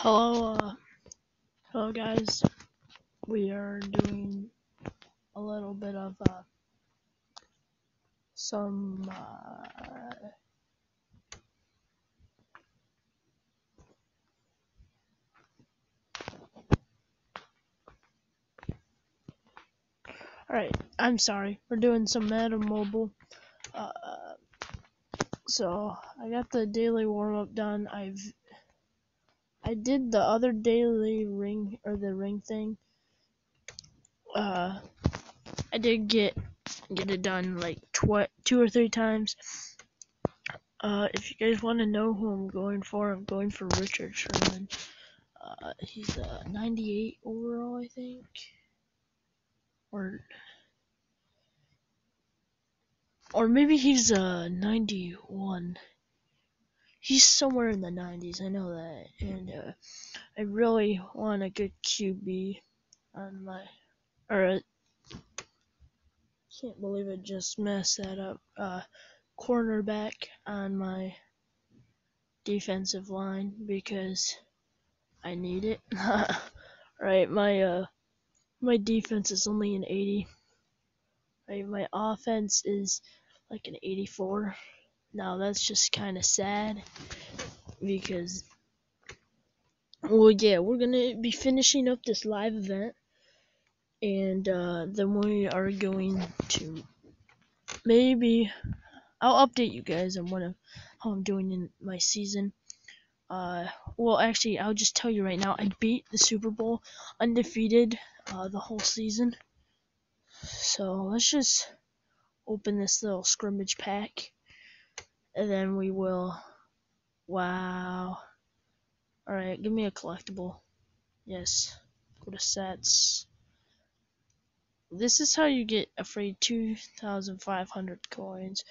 Hello, uh, hello guys. We are doing a little bit of uh, some uh, Alright, I'm sorry. We're doing some Madden Mobile. Uh, so, I got the daily warm-up done. I've I did the other daily ring or the ring thing. Uh, I did get get it done like tw- two or three times. Uh, if you guys want to know who I'm going for, I'm going for Richard Sherman. Uh, he's a 98 overall, I think, or or maybe he's a 91 he's somewhere in the 90s. I know that, and uh, I really want a good QB on my or a, can't believe I just messed that up. Uh, cornerback on my defensive line because I need it. right, my uh my defense is only an 80. Right, my offense is like an 84. Now that's just kind of sad because, well, yeah, we're gonna be finishing up this live event, and uh, then we are going to maybe I'll update you guys on what I'm, how I'm doing in my season. Uh, well, actually, I'll just tell you right now, I beat the Super Bowl undefeated uh, the whole season. So let's just open this little scrimmage pack and then we will. Wow. Alright, give me a collectible. Yes. Go to sets. This is how you get afraid 2,500 coins.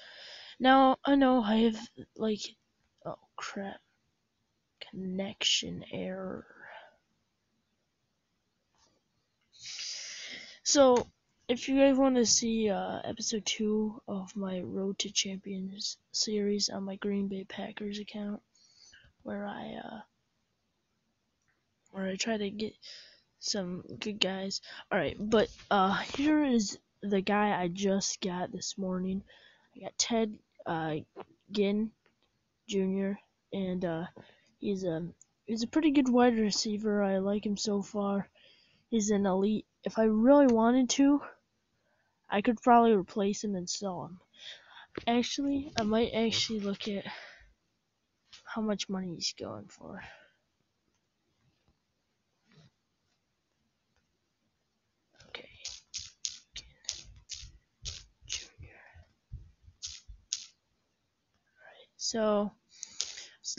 Now, I know I have, like, oh crap. Connection error. So, if you guys want to see uh, episode two of my Road to Champions series on my Green Bay Packers account, where I uh, where I try to get some good guys. All right, but uh, here is the guy I just got this morning. I got Ted uh, Ginn Jr. and uh, he's a he's a pretty good wide receiver. I like him so far. He's an elite. If I really wanted to, I could probably replace him and sell him. Actually, I might actually look at how much money he's going for. Okay. Junior. So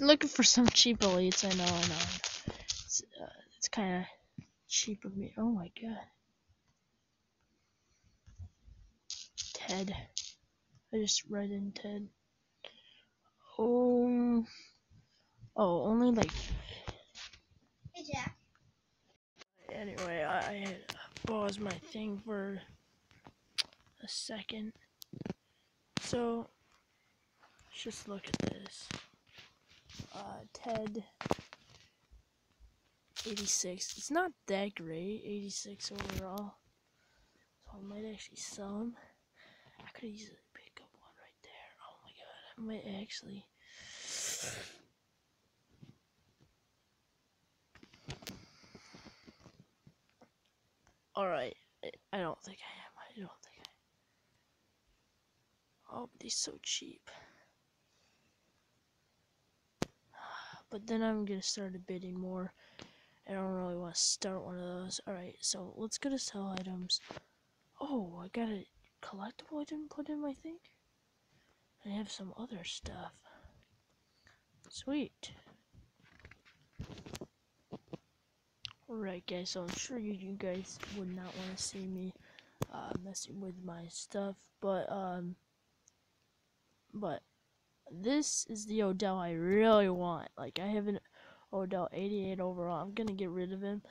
looking for some cheap elites. I know, I know. It's, uh, it's kind of cheap of me. Oh my god. Ted. I just read in Ted. Oh, oh, only like. Hey Jack. Anyway, I, I paused my thing for a second. So, let's just look at this. Uh, Ted. 86. It's not that great, 86 overall. So I might actually sell him. I could easily pick up one right there. Oh my god, I might actually. Alright, I don't think I am. I don't think I am. Oh, he's so cheap. But then I'm gonna start a bidding more. I don't really want to start one of those. Alright, so let's go to sell items. Oh, I got it collectible I didn't put in my thing? I have some other stuff. Sweet. Alright guys, so I'm sure you, you guys would not want to see me uh, messing with my stuff, but um, but this is the Odell I really want. Like I have an Odell 88 overall. I'm gonna get rid of him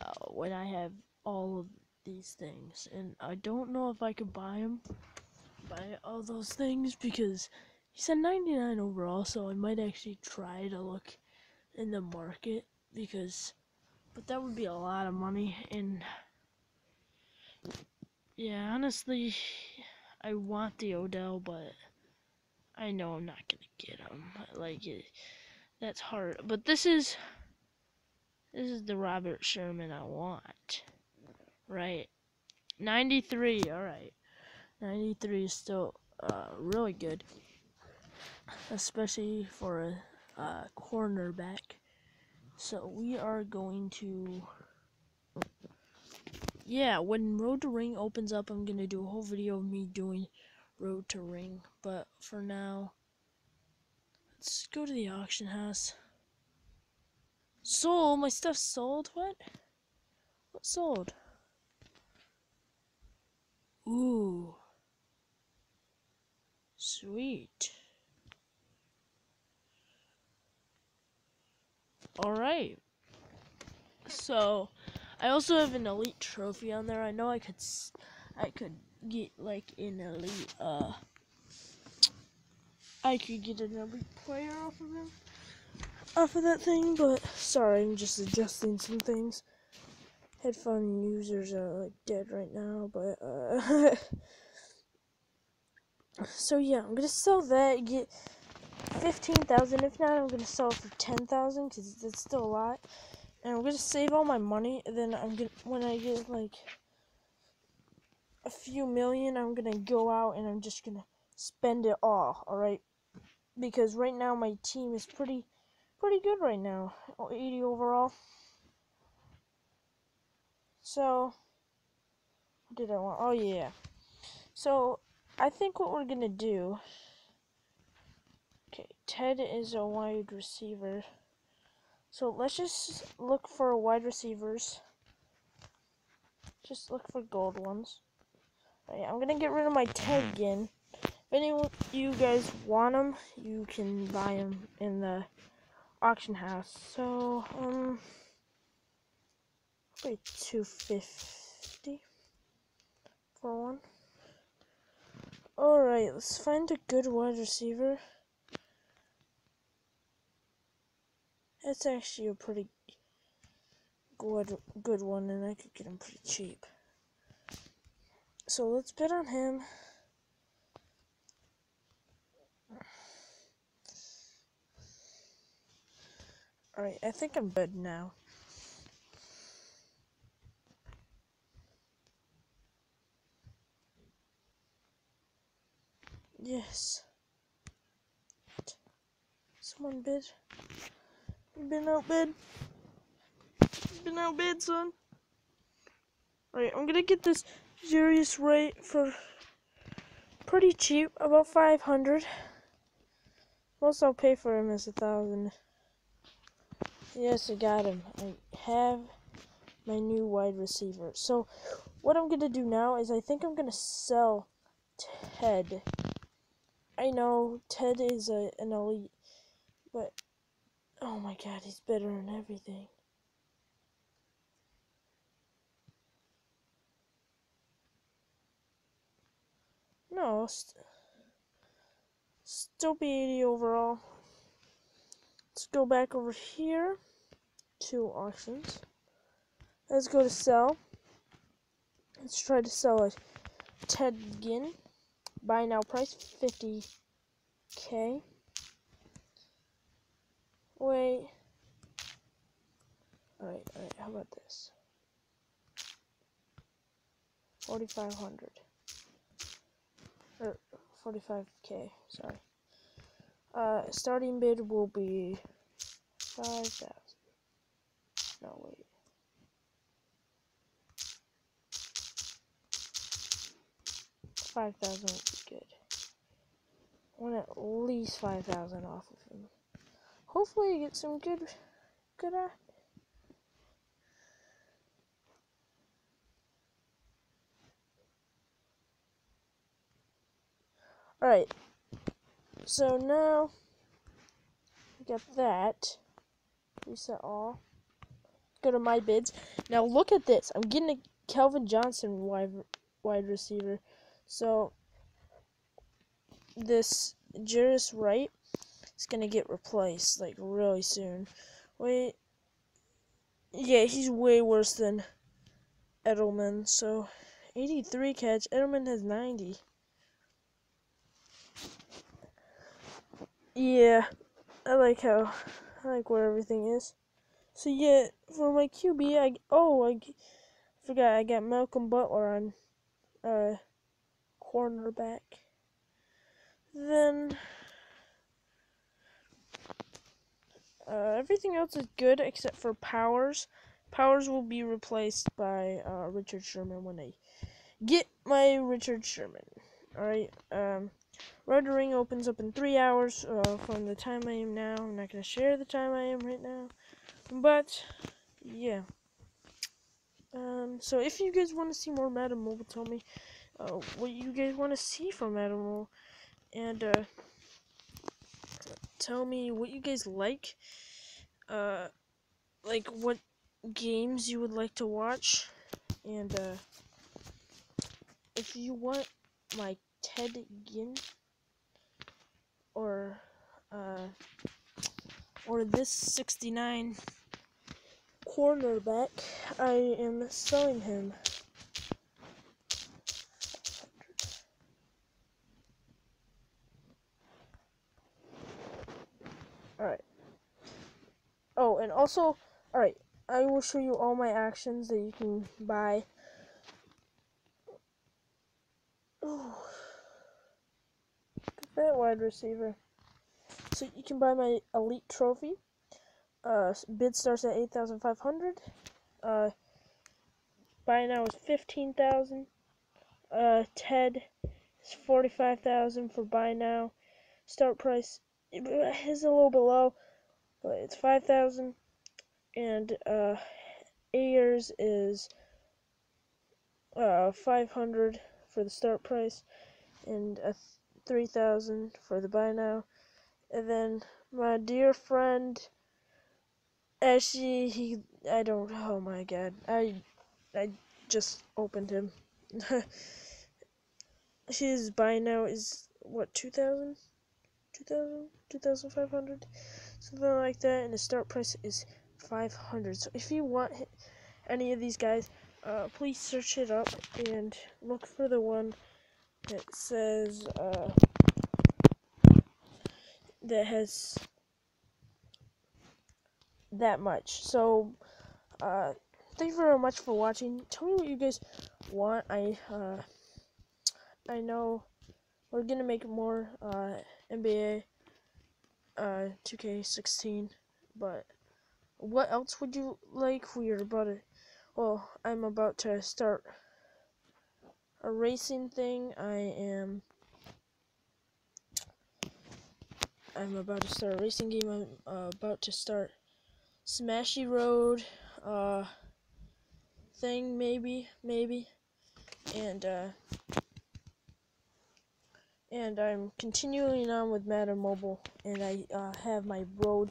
uh, when I have all of these things, and I don't know if I could buy him, buy all those things because he said 99 overall, so I might actually try to look in the market because, but that would be a lot of money. And yeah, honestly, I want the Odell, but I know I'm not gonna get him. Like it, that's hard. But this is this is the Robert Sherman I want, right? 93. All right, 93 is still uh, really good, especially for a uh, cornerback. So we are going to. Yeah, when Road to Ring opens up, I'm gonna do a whole video of me doing Road to Ring. But for now, let's go to the auction house. Sold? My stuff sold? What? What sold? Ooh. Sweet. Alright. So, I also have an elite trophy on there. I know I could, I could get like an elite, uh, I could get an elite player off of him, off of that thing, but sorry, I'm just adjusting some things. Headphone users are like dead right now, but, uh, so yeah, I'm gonna sell that, get fifteen thousand. If not, I'm gonna sell it for ten thousand because that's still a lot. And I'm gonna save all my money. And then I'm gonna when I get like a few million, I'm gonna go out and I'm just gonna spend it all. All right, because right now my team is pretty pretty good right now. 80 overall. So, what did I want? Oh yeah. So I think what we're gonna do Okay, Ted is a wide receiver. So let's just look for wide receivers. Just look for gold ones. Right, I'm gonna get rid of my Ted again. If any of you guys want them, you can buy them in the auction house. So, um, wait, 250 for one. Alright, let's find a good wide receiver. It's actually a pretty good good one, and I could get him pretty cheap. So let's bet on him. Alright, I think I'm good now. Yes. Bid. You've been outbid. Been outbid, son. Alright, I'm gonna get this Jarius Wright for pretty cheap, about 500 Most I'll pay for him is a thousand. Yes, I got him. I have my new wide receiver. So, what I'm gonna do now is I think I'm gonna sell Ted. I know Ted is a, an elite, but Oh my god, he's better than everything. No, st still be 80 overall. Let's go back over here to auctions. Let's go to sell. Let's try to sell it. Ted again. Buy now price 50k. Wait. Alright, alright, how about this? 4500 or 45k, sorry. Uh, starting bid will be 5000 No, wait. Five thousand would be good. I want at least five thousand off of him. Hopefully you get some good, good. Alright, so now we got that. Reset all. Go to my bids. Now look at this. I'm getting a Calvin Johnson wide wide receiver. So this Jarius Wright it's gonna get replaced like really soon. Wait, yeah, he's way worse than Edelman. So 83 catch. Edelman has 90. Yeah, I like how I like where everything is. So yeah, for my QB, I oh I forgot I got Malcolm Butler on uh cornerback. Then uh, everything else is good except for Powers. Powers will be replaced by uh, Richard Sherman when I get my Richard Sherman. Alright, um, Red Ring opens up in three hours uh, from the time I am now. I'm not going to share the time I am right now. But, yeah. Um, so if you guys want to see more Madden Mobile, tell me uh, what you guys want to see from Madden Mobile. And, uh, tell me what you guys like. Uh, like what games you would like to watch. And, uh, if you want my Ted Ginn or uh, or this 69 cornerback, I am selling him. Alright. Oh, and also, alright, I will show you all my actions that you can buy. Ooh that wide receiver. So you can buy my elite trophy. Uh, bid starts at eight thousand five hundred. Uh, buy now is fifteen thousand. Uh, Ted is forty five thousand for buy now. Start price is a little below, but it's five thousand. And uh, Ayers is uh five hundred for the start price, and a 3000 for the buy now. And then my dear friend Ashley, he I don't oh my god. I I just opened him. His buy now is what 2000 2000 2500 something like that and the start price is 500 so if you want any of these guys uh, please search it up and look for the one that says uh, that has that much. So, uh, thank you very much for watching. Tell me what you guys want. I uh, I know we're gonna make more uh, NBA uh, 2K16, but what else would you like? We're about to. Well, I'm about to start a racing thing. I am I'm about to start a racing game. I'm uh, about to start Smashy Road uh, thing, maybe, maybe, and uh, and I'm continuing on with Madden Mobile, and I uh, have my road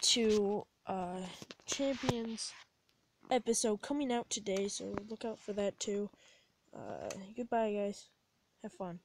to uh, Champions episode coming out today, so look out for that too. Uh, goodbye, guys. Have fun.